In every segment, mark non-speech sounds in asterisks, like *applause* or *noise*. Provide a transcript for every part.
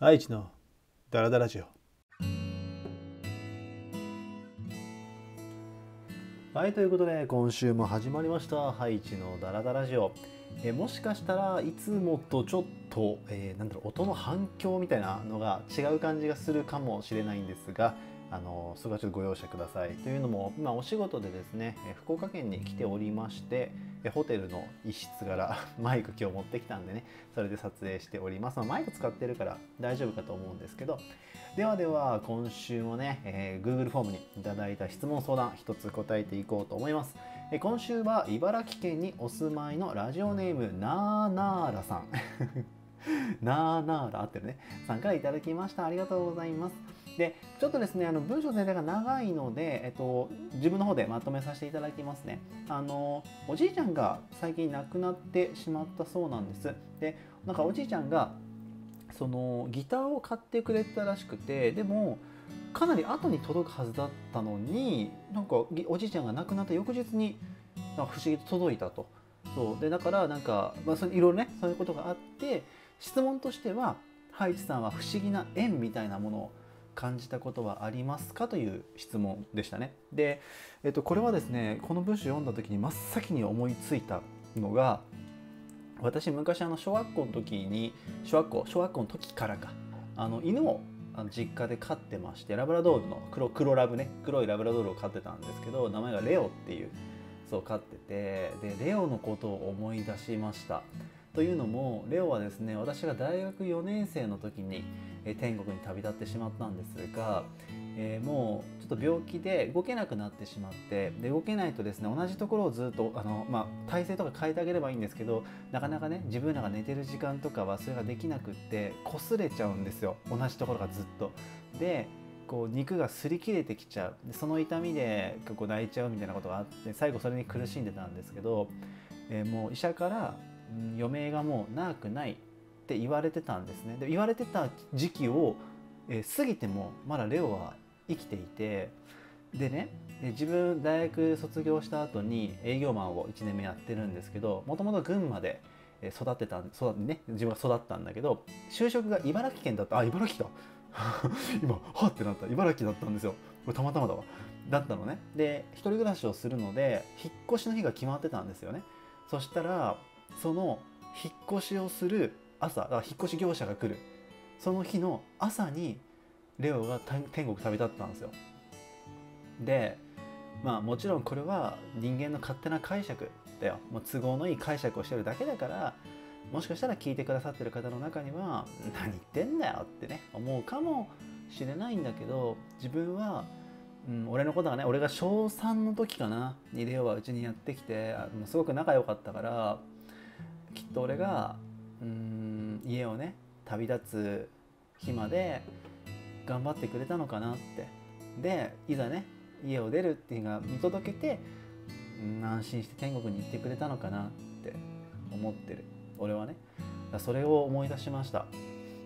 愛知のダラダラジオ。はいということで今週も始まりました。ハイチのダラダラジオ。えもしかしたらいつもとちょっと、えー、なんだろう音の反響みたいなのが違う感じがするかもしれないんですがあのそこはちょっとご容赦ください。というのも今お仕事でですね福岡県に来ておりましてホテルの一室から *laughs* マイク今日持ってきたんでねそれで撮影しております、まあ、マイク使ってるから大丈夫かと思うんですけどではでは今週もね、えー、Google フォームにいただいた質問相談一つ答えていこうと思います、え今週は茨城県にお住まいのラジオネームなーなーらさん。*laughs* なーなーら合ってるねさんからいただきました。ありがとうございます。でちょっとですねあの文章全体が長いので、えっと、自分の方でまとめさせていただきますね。あのおじいちゃんが最近亡くなってしまったそうなんです。でなんかおじいちゃんがそのギターを買ってくれたらしくてでもかなり後に届くはずだったのになんかおじいちゃんが亡くなった翌日になんか不思議と届いたと。そう。でだからなんか、まあ、そいろいろねそういうことがあって質問としてはハイチさんは不思議な縁みたいなものを感じたことはありますかという質問でしたね。で、えっと、これはですねこの文章を読んだ時に真っ先に思いついたのが私昔あの小学校の時に小学校小学校の時からかあの犬を実家で飼ってましてラブラドールの黒黒ラブね黒いラブラドールを飼ってたんですけど名前がレオっていうそう飼っててでレオのことを思い出しました。というのもレオはですね私が大学4年生の時にえ天国に旅立ってしまったんですが、えー、もうちょっと病気で動けなくなってしまってで動けないとですね同じところをずっとあの、まあ、体勢とか変えてあげればいいんですけどなかなかね自分らが寝てる時間とかはそれができなくって擦れちゃうんですよ同じところがずっと。でこう肉が擦り切れてきちゃうでその痛みで結構泣いちゃうみたいなことがあって最後それに苦しんでたんですけど、えー、もう医者から、余命がもう長くないって言われてたんですね。で言われてた時期を、えー、過ぎてもまだレオは生きていてでね自分大学卒業した後に営業マンを1年目やってるんですけどもともと群馬で育ってた育ってね自分が育ったんだけど就職が茨城県だった。あ茨城だ。*laughs* 今はってなった。茨城だったんですよ。これたまたまだわ。だったのね。で一人暮らしをするので引っ越しの日が決まってたんですよね。そしたらその引っ越しをする朝だ引っ越し業者が来る。その日の朝にレオが天国旅立ったんですよ。でまあもちろんこれは人間の勝手な解釈だよ。もう都合のいい解釈をしてるだけだからもしかしたら聞いてくださってる方の中には何言ってんだよってね思うかもしれないんだけど自分は、うん、俺のことがね俺が小3の時かなにレオはうちにやってきてあのすごく仲良かったからきっと俺がうん家をね旅立つ日まで頑張ってくれたのかなって。でいざね家を出るっていうのが見届けて、安心して天国に行ってくれたのかなって思ってる。俺はね。それを思い出しました。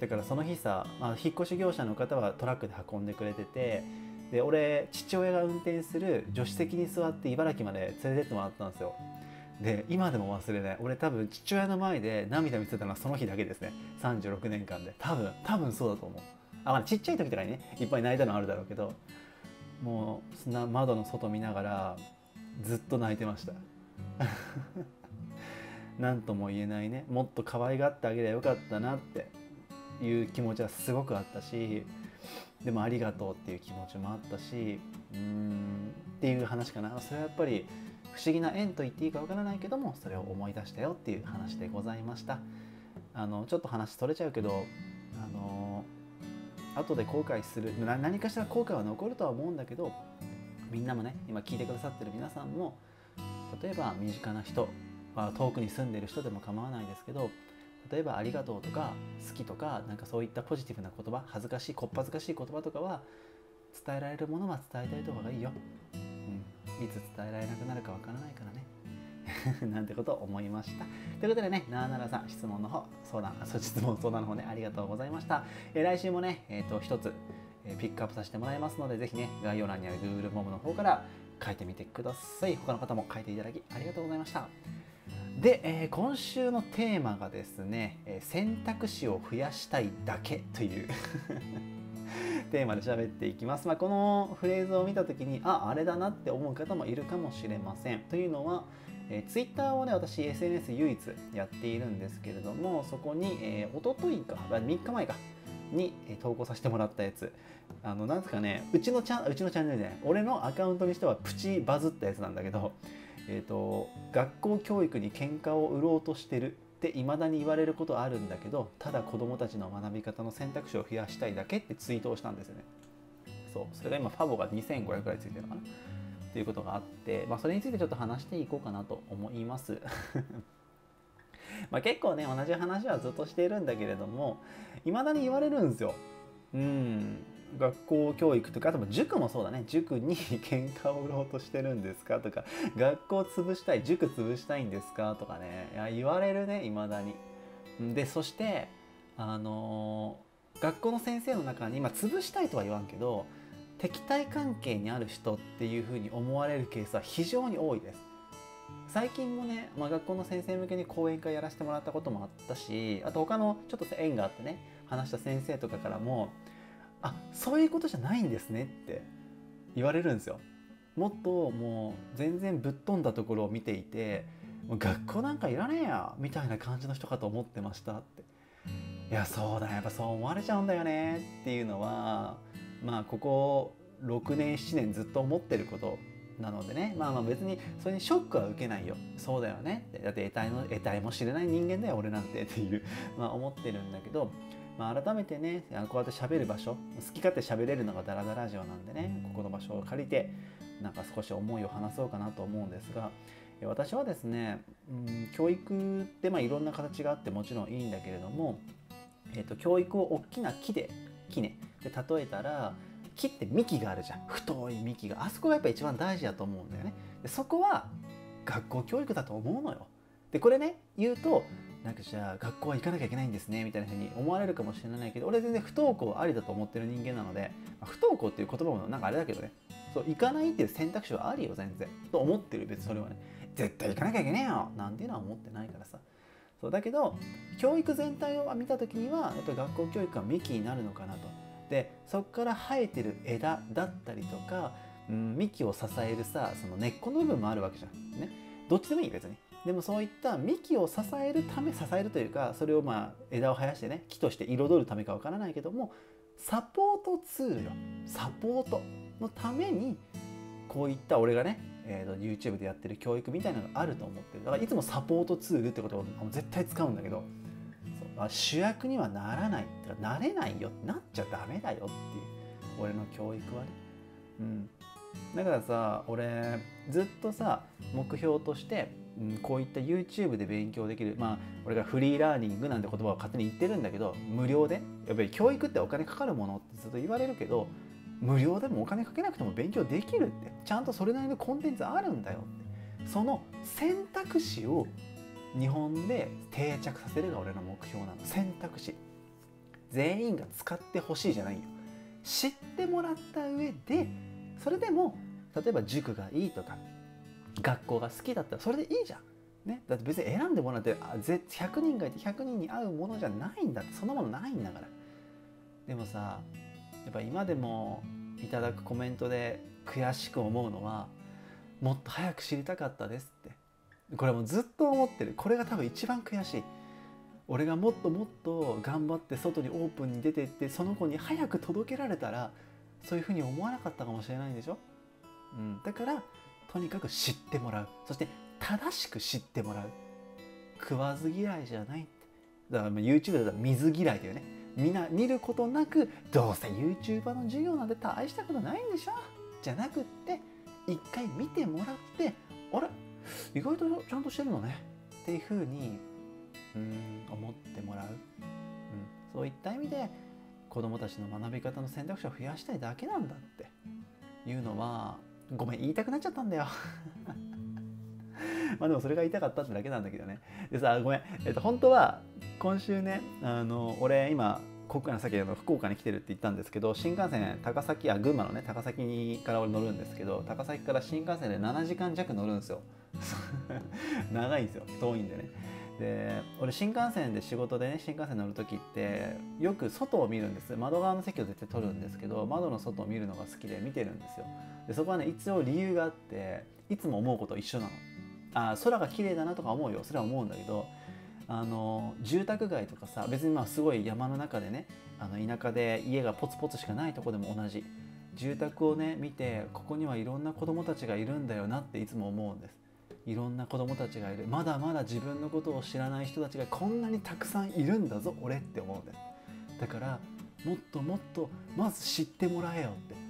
だからその日さ、まあ、引っ越し業者の方はトラックで運んでくれててで俺父親が運転する助手席に座って茨城まで連れてってもらったんですよ。で今でも忘れない。俺多分父親の前で涙見せたのはその日だけですね。36年間で。多分多分そうだと思う。あ、まあ、ちっちゃい時とかにねいっぱい泣いたのあるだろうけどもう窓の外見ながらずっと泣いてました。*laughs* 何とも言えないね。もっと可愛がってあげればよかったなっていう気持ちはすごくあったしでもありがとうっていう気持ちもあったしうんっていう話かな。それはやっぱり不思議な縁と言っていいかわからないけどもそれを思い出したよっていう話でございましたあのちょっと話取れちゃうけどあの後で後悔する何かしら後悔は残るとは思うんだけどみんなもね今聞いてくださってる皆さんも例えば身近な人、まあ、遠くに住んでる人でも構わないですけど例えば「ありがとう」とか「好き」とかなんかそういったポジティブな言葉恥ずかしいこっぱずかしい言葉とかは伝えられるものは伝えておいた方がいいよ。いつ伝えられなくなるかわからないからね。*laughs* なんてことを思いました。ということでねなーならさん質問の方相談 *laughs* そ質問相談の方ねありがとうございました、えー、来週もねえっ、ー、と一つ、えー、ピックアップさせてもらいますのでぜひね概要欄にある Google フォームの方から書いてみてください。他の方も書いていただきありがとうございました。で、えー、今週のテーマがですね、え、選択肢を増やしたいだけという。*laughs* テーマで喋っていきます。まあ、このフレーズを見た時にああれだなって思う方もいるかもしれません。というのは、えー、ツイッターをね私 SNS 唯一やっているんですけれどもそこに、えー、一昨日か3日前かに投稿させてもらったやつあのなんですかねうちのチャンうちのチャンネルで、ね俺のアカウントにしてはプチバズったやつなんだけど、えーと、学校教育に喧嘩を売ろうとしてるって未だに言われることあるんだけどただ子どもたちの学び方の選択肢を増やしたいだけってツイートをしたんですよね。そう。それが今ファボが2500くらいついてるのかなっていうことがあって、まあ、それについてちょっと話していこうかなと思います。*laughs* まあ結構ね同じ話はずっとしているんだけれどもいまだに言われるんですよ。うん。学校教育とかあとも塾もそうだね塾に喧嘩を売ろうとしてるんですかとか学校潰したい塾潰したいんですかとかねいや言われるねいまだに。でそしてあのー、学校の先生の中に、まあ、潰したいとは言わんけど敵対関係にある人っていうふうに思われるケースは非常に多いです。最近もね、まあ、学校の先生向けに講演会やらせてもらったこともあったしあと他のちょっと縁があってね話した先生とかからもあそういうことじゃないんですねって言われるんですよ。もっともう全然ぶっ飛んだところを見ていてもう学校なんかいらねえやみたいな感じの人かと思ってましたって。いやそうだやっぱそう思われちゃうんだよねっていうのはまあここ6年7年ずっと思ってることなのでね。まあまあ別にそれにショックは受けないよ。そうだよねだって得体の得体も知れない人間だよ俺なんてっていうまあ思ってるんだけど、まあ、改めてねこうやって喋る場所好き勝手喋れるのがダラダラジオなんでねここの場所を借りてなんか少し思いを話そうかなと思うんですが私はですね、うん、教育ってまあいろんな形があってもちろんいいんだけれども、えーと、教育を大きな木で木ねで例えたら木って幹があるじゃん。太い幹が。あそこがやっぱ一番大事だと思うんだよね。でそこは学校教育だと思うのよ。でこれね言うとなんかじゃあ学校は行かなきゃいけないんですねみたいな風に思われるかもしれないけど俺全然不登校ありだと思ってる人間なので、不登校っていう言葉もなんかあれだけどねそう行かないっていう選択肢はありよ全然と思ってる別にそれはね絶対行かなきゃいけねえよなんていうのは思ってないからさそうだけど教育全体を見た時にはやっぱり学校教育が幹になるのかなとでそこから生えてる枝だったりとか、うん、幹を支えるさその根っこの部分もあるわけじゃん。ね、どっちでもいい別に。でもそういった幹を支えるため支えるというかそれをまあ枝を生やしてね木として彩るためかわからないけどもサポートツールよ。サポートのためにこういった俺がね、えー、YouTube でやってる教育みたいなのがあると思ってる。だからいつもサポートツールってことを絶対使うんだけど、主役にはならないってなれないよなっちゃダメだよっていう俺の教育はね。うん、だからさ俺ずっとさ目標として、うん、こういった YouTube で勉強できるまあ俺がフリーラーニングなんて言葉を勝手に言ってるんだけど無料でやっぱり教育ってお金かかるものってずっと言われるけど無料でもお金かけなくても勉強できるってちゃんとそれなりのコンテンツあるんだよって。その選択肢を日本で定着させるが俺の目標なの。選択肢。全員が使ってほしいじゃないよ。知ってもらった上でそれでも例えば塾がいいとか学校が好きだったらそれでいいじゃん。ね、だって別に選んでもらって100人がいて100人に合うものじゃないんだって。そんなものないんだから。でもさやっぱ今でもいただくコメントで悔しく思うのはもっと早く知りたかったですって。これもずっと思ってる。これが多分一番悔しい。俺がもっともっと頑張って外にオープンに出てってその子に早く届けられたらそういうふうに思わなかったかもしれないんでしょ、うん、だからとにかく知ってもらう。そして正しく知ってもらう。食わず嫌いじゃない。だから YouTube だったら水嫌いだよね。みんな見ることなくどうせ YouTuber の授業なんて大したことないんでしょ？じゃなくって一回見てもらってあれ？意外とちゃんとしてるのね。っていうふうにうん思ってもらう、うん、そういった意味で子どもたちの学び方の選択肢を増やしたいだけなんだっていうのはごめん言いたくなっちゃったんだよ。*laughs* まあでもそれが言いたかったってだけなんだけどね。でさごめん、えっと、本当は今週ねあの俺今国内さっきあの福岡に来てるって言ったんですけど新幹線高崎あ群馬のね高崎から俺乗るんですけど高崎から新幹線で7時間弱乗るんですよ。*laughs* 長いんですよ。遠いんでね。で俺新幹線で仕事でね新幹線乗る時ってよく外を見るんです。窓側の席を絶対取るんですけど窓の外を見るのが好きで見てるんですよ。でそこはね一応理由があっていつも思うこと一緒なの。あ空が綺麗だなとか思うよ。それは思うんだけどあの住宅街とかさ別にまあすごい山の中でねあの田舎で家がポツポツしかないとこでも同じ。住宅をね見てここにはいろんな子供たちがいるんだよなっていつも思うんですいろんな子供たちがいる。まだまだ自分のことを知らない人たちがこんなにたくさんいるんだぞ俺って思うんですだからもっともっとまず知ってもらえよって。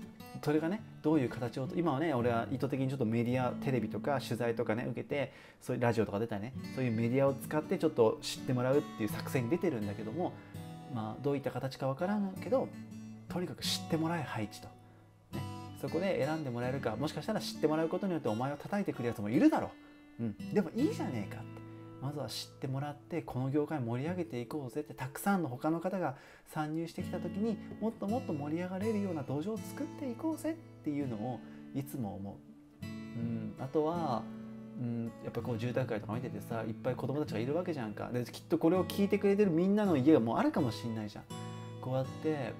それがねどういう形を今はね俺は意図的にちょっとメディアテレビとか取材とかね受けてそういうラジオとか出たねそういうメディアを使ってちょっと知ってもらうっていう作戦に出てるんだけどもまあどういった形かわからんけどとにかく知ってもらえ配置と、そこで選んでもらえるかもしかしたら知ってもらうことによってお前を叩いてくるやつもいるだろう、うん、でもいいじゃねえかって。まずは知ってもらってこの業界盛り上げていこうぜってたくさんの他の方が参入してきた時にもっともっと盛り上がれるような土壌を作っていこうぜっていうのをいつも思う。うん、あとはうん、やっぱこう住宅街とか見ててさいっぱい子供たちがいるわけじゃんか。できっとこれを聞いてくれてるみんなの家がもうあるかもしんないじゃん。こうやって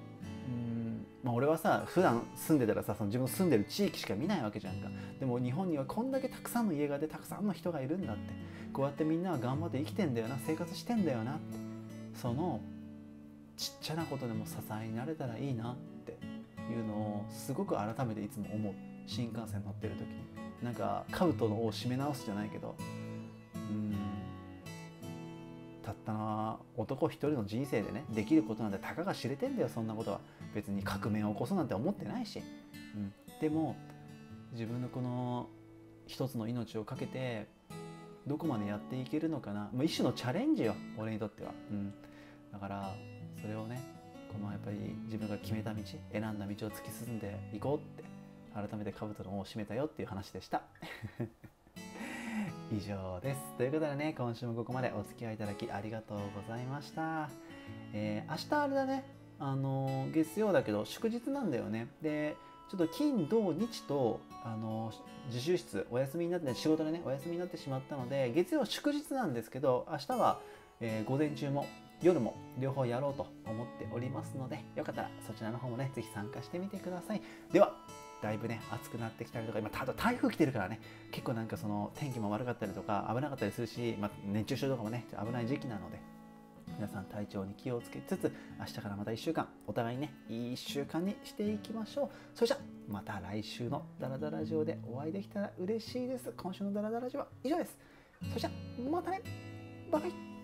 まあ俺はさ普段住んでたらさその自分の住んでる地域しか見ないわけじゃんか。でも日本にはこんだけたくさんの家があってたくさんの人がいるんだって。こうやってみんなは頑張って生きてんだよな生活してんだよなって。そのちっちゃなことでも支えになれたらいいなって。いうのをすごく改めていつも思う。新幹線乗ってる時。になんか兜の尾を締め直すじゃないけど。ったの男一人の人生でねできることなんてたかが知れてんだよそんなことは。別に革命を起こそうなんて思ってないし、うん、でも自分のこの一つの命をかけてどこまでやっていけるのかな、まあ、一種のチャレンジよ俺にとっては、うん、だからそれをねこのやっぱり自分が決めた道選んだ道を突き進んでいこうって改めて兜の尾を締めたよっていう話でした。以上です。ということでね今週もここまでお付き合いいただきありがとうございました、えー、明日あれだね。あの月曜だけど祝日なんだよね。でちょっと金土日とあの自習室お休みになって仕事でねお休みになってしまったので月曜祝日なんですけど明日は、えー、午前中も夜も両方やろうと思っておりますのでよかったらそちらの方もね是非参加してみてください。ではだいぶね暑くなってきたりとか今ただ台風来てるからね結構なんかその天気も悪かったりとか危なかったりするし、まあ、熱中症とかもね危ない時期なので皆さん体調に気をつけつつ明日からまた1週間お互いねいい1週間にしていきましょう。それじゃまた来週のダラダラジオでお会いできたら嬉しいです。今週のダラダラジオは以上です。それじゃまたね。バイバイ。